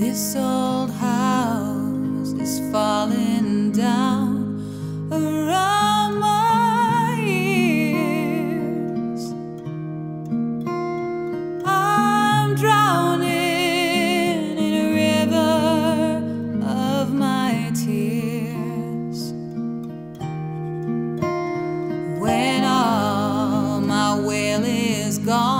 This old house is falling down around my ears. I'm drowning in a river of my tears. When all my will is gone.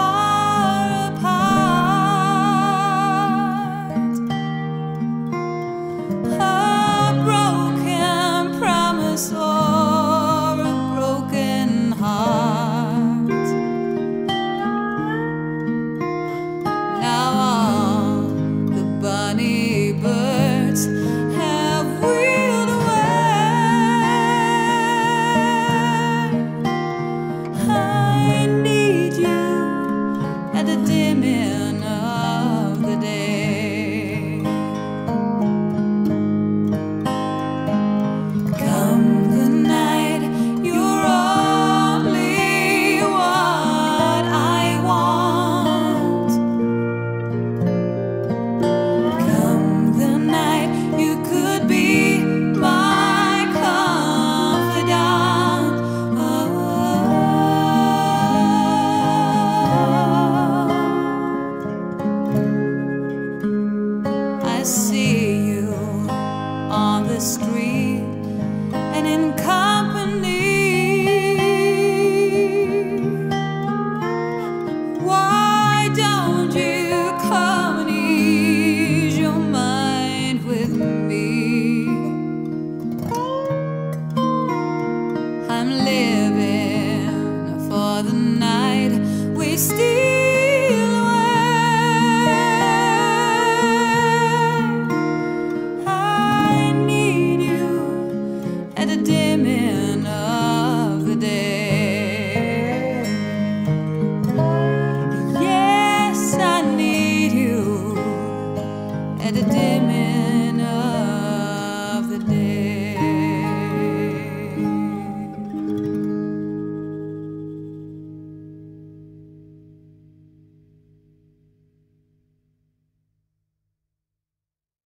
The a day.